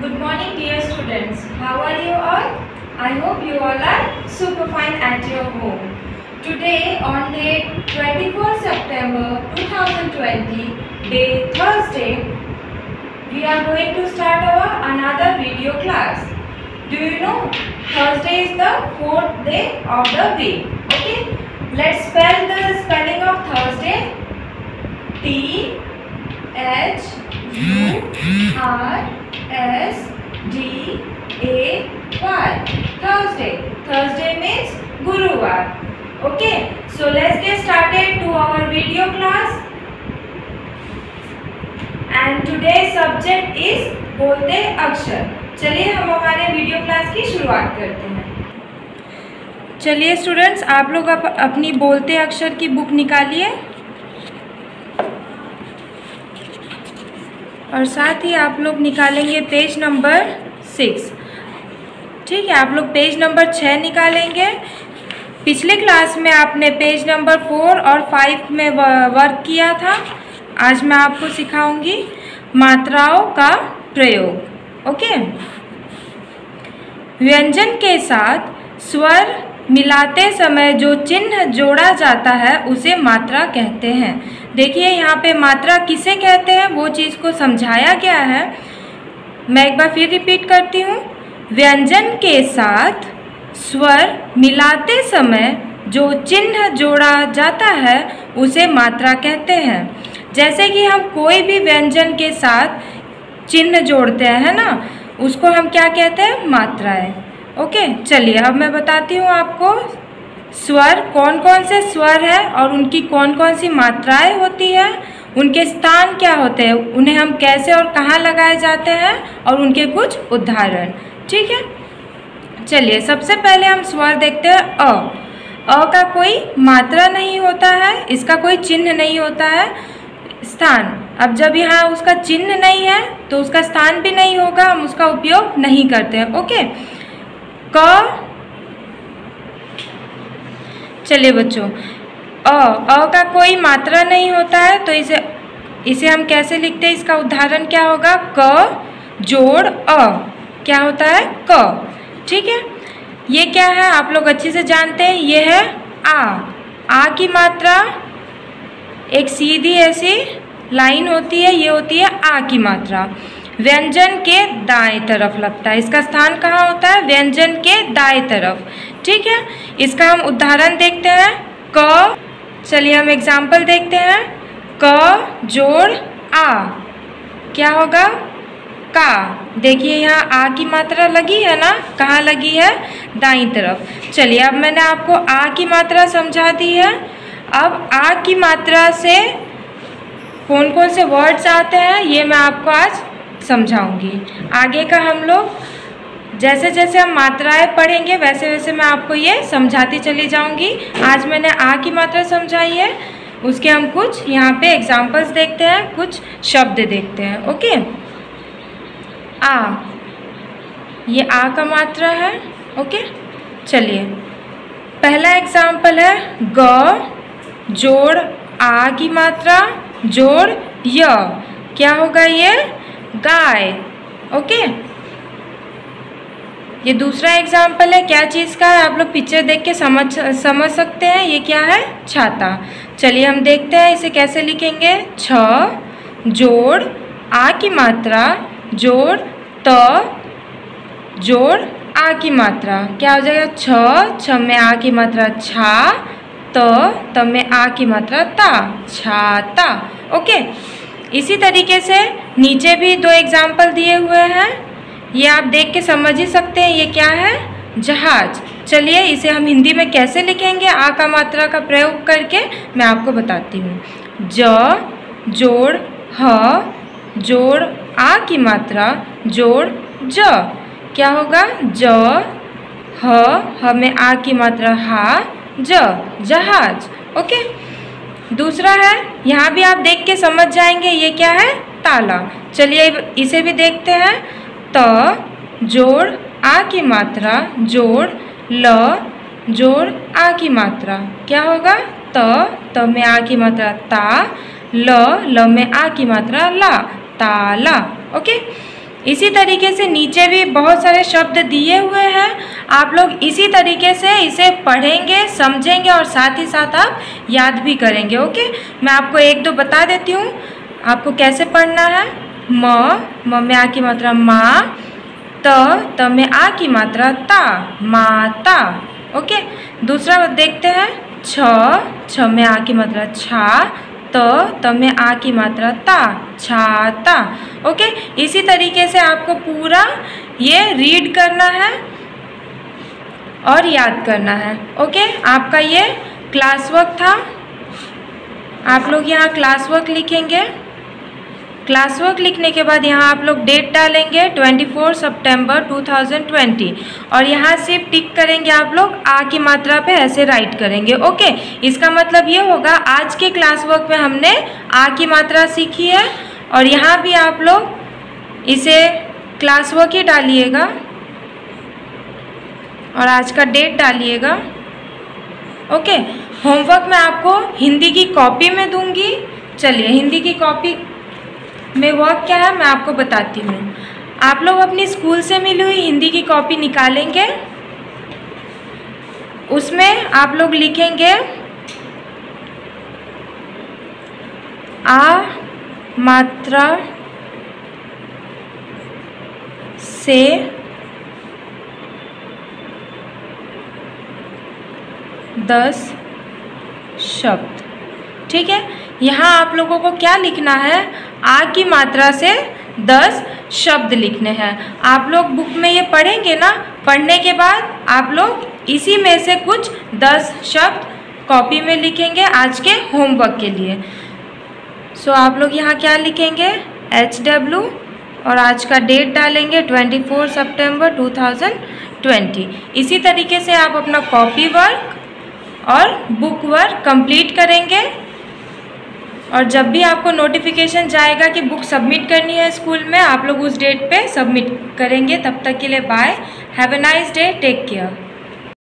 Good morning dear students. How are you all? I hope you all are super fine at your home. Today on date 24 September 2020, day Thursday, we are going to start our another video class. Do you know Thursday is the fourth day of the week. Okay, let's spell the spelling of Thursday. T H U R S D A Y Thursday. Thursday means Guruvar. Okay, so let's get started to our video class. And today's subject is बोलते अक्षर चलिए हम हमारे video class की शुरुआत करते हैं चलिए स्टूडेंट्स आप लोग अप, अपनी बोलते अक्षर की बुक निकालिए और साथ ही आप लोग निकालेंगे पेज नंबर सिक्स। ठीक है, आप लोग पेज नंबर छः निकालेंगे। पिछले क्लास में आपने पेज नंबर फोर और फाइव में वर्क किया था। आज मैं आपको सिखाऊँगी मात्राओं का प्रयोग। ओके? व्यंजन के साथ स्वर मिलाते समय जो चिन्ह जोड़ा जाता है, उसे मात्रा कहते हैं। देखिए, यहाँ पे मात्रा किसे कहते हैं, वो चीज़ को समझाया गया है। मैं एक बार फिर रिपीट करती हूँ। व्यंजन के साथ स्वर मिलाते समय जो चिन्ह जोड़ा जाता है, उसे मात्रा कहते हैं। जैसे कि हम कोई भी व्यंजन के साथ चिन्ह जोड़ते हैं ना? उसको हम क्या कहते हैं? मात्राएँ। ओके चलिए, अब मैं बताती हूँ आपको स्वर कौन कौन से स्वर है और उनकी कौन कौन सी मात्राएँ होती है, उनके स्थान क्या होते हैं, उन्हें हम कैसे और कहाँ लगाए जाते हैं और उनके कुछ उदाहरण। ठीक है? चलिए, सबसे पहले हम स्वर देखते हैं, अ। अ का कोई मात्रा नहीं होता है, इसका कोई चिन्ह नहीं होता है, स्थान। अब जब यहाँ उसका चिन्ह नहीं है तो उसका स्थान भी नहीं होगा, हम उसका उपयोग नहीं करते हैं। ओके क। चलिए बच्चों, अ अ का कोई मात्रा नहीं होता है तो इसे इसे हम कैसे लिखते हैं? इसका उदाहरण क्या होगा? क जोड़ अ। क्या होता है? क। ठीक है? ये क्या है? आप लोग अच्छे से जानते हैं, ये है आ। आ की मात्रा, एक सीधी ऐसी लाइन होती है, ये होती है आ की मात्रा। व्यंजन के दाएँ तरफ़ लगता है। इसका स्थान कहाँ होता है? व्यंजन के दाएँ तरफ़। ठीक है? इसका हम उदाहरण देखते हैं। क, चलिए हम एग्ज़ाम्पल देखते हैं। क, जोड़, आ। क्या होगा? का। देखिए यहाँ आ की मात्रा लगी है ना? कहाँ लगी है? दाईं तरफ़। चलिए अब मैंने आपको आ की मात्रा समझा दी है। अब आ की मात्रा से कौन कौन से वर्ड्स आते हैं, ये मैं आपको आज समझाऊँगी। आगे का हम लोग जैसे जैसे हम मात्राएँ पढ़ेंगे, वैसे वैसे मैं आपको ये समझाती चली जाऊँगी। आज मैंने आ की मात्रा समझाई है। उसके हम कुछ यहाँ पे एग्जांपल्स देखते हैं, कुछ शब्द देखते हैं, ओके? आ, ये आ का मात्रा है, ओके? चलिए, पहला एग्ज़ाम्पल है, ग, जोड़ आ की मात्रा, जोड़ य। क्या होगा ये? गाय ओके ये दूसरा एग्ज़ाम्पल है, क्या चीज़ का है आप लोग पिक्चर देख के समझ समझ सकते हैं? ये क्या है? छाता। चलिए हम देखते हैं, इसे कैसे लिखेंगे? छ, जोड़, आ की मात्रा, जोड़, त, जोड़, आ की मात्रा। क्या हो जाएगा? छ छ में आ की मात्रा छा, त में आ की मात्रा ता, छाता ओके इसी तरीके से नीचे भी दो एग्ज़ाम्पल दिए हुए हैं। ये आप देख के समझ ही सकते हैं ये क्या है? जहाज़। चलिए इसे हम हिंदी में कैसे लिखेंगे? आ का मात्रा का प्रयोग करके मैं आपको बताती हूँ। ज, जोड़, ह, जोड़, आ की मात्रा, जोड़, ज। क्या होगा? ज, ह ह में आ की मात्रा, हा, ज, जहाज़। ओके? दूसरा है, यहाँ भी आप देख के समझ जाएँगे ये क्या है, ताला। चलिए इसे भी देखते हैं। त, जोड़, आ की मात्रा, जोड़, ल, जोड़, आ की मात्रा। क्या होगा? त त में आ की मात्रा ता, ल ल में आ की मात्रा ला, ताला। ओके? इसी तरीके से नीचे भी बहुत सारे शब्द दिए हुए हैं। आप लोग इसी तरीके से इसे पढ़ेंगे, समझेंगे और साथ ही साथ आप याद भी करेंगे, ओके? मैं आपको एक दो बता देती हूँ, आपको कैसे पढ़ना है? म म में आ की मात्रा माँ, त त में आ की मात्रा ता माता ओके? दूसरा देखते हैं, छ छ में आ की मात्रा छा तो त में आ की मात्रा ता छाता ओके? इसी तरीके से आपको पूरा ये रीड करना है। और याद करना है, ओके? आपका ये क्लास वर्क था। आप लोग यहाँ क्लास वर्क लिखेंगे। क्लास वर्क लिखने के बाद यहाँ आप लोग डेट डालेंगे 24 सितंबर 2020 और यहाँ सिर्फ़ टिक करेंगे आप लोग, आ की मात्रा पे ऐसे राइट करेंगे, ओके? इसका मतलब ये होगा, आज के क्लास वर्क में हमने आ की मात्रा सीखी है। और यहाँ भी आप लोग इसे क्लास वर्क ही डालिएगा। और आज का डेट डालिएगा। ओके होमवर्क मैं आपको हिंदी की कॉपी में दूँगी। चलिए, हिंदी की कॉपी में वर्क क्या है, मैं आपको बताती हूँ। आप लोग अपनी स्कूल से मिली हुई हिंदी की कॉपी निकालेंगे। उसमें आप लोग लिखेंगे, आ मात्रा से दस शब्द। ठीक है? यहाँ आप लोगों को क्या लिखना है? आ की मात्रा से दस शब्द लिखने हैं। आप लोग बुक में ये पढ़ेंगे ना, पढ़ने के बाद आप लोग इसी में से कुछ दस शब्द कॉपी में लिखेंगे आज के होमवर्क के लिए। सो, आप लोग यहाँ क्या लिखेंगे? एच डब्ल्यू और आज का डेट डालेंगे ट्वेंटी फोर सितंबर टू थाउज़ेंड ट्वेंटी। इसी तरीके से आप अपना कॉपी वर्क और बुक वर्क कंप्लीट करेंगे। और जब भी आपको नोटिफिकेशन जाएगा कि बुक सबमिट करनी है स्कूल में, आप लोग उस डेट पे सबमिट करेंगे। तब तक के लिए bye have a nice day take care